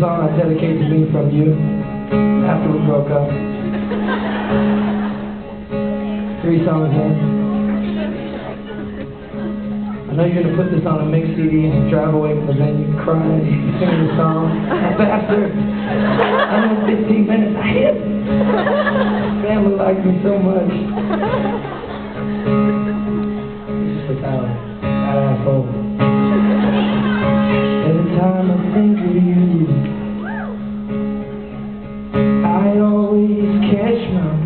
song I dedicate to me from you after we broke up. Three songs in. I know you're gonna put this on a mix CD and drive away from the venue, cry, sing the song. That bastard! I know 15 minutes, I hit! Family likes me so much.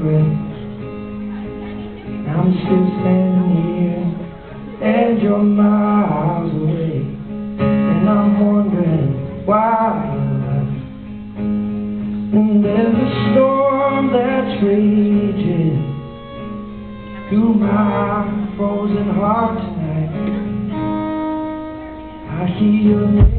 Breath. I'm still standing here, and you're miles away, and I'm wondering why. And there's a storm that's raging through my frozen heart tonight. I hear your name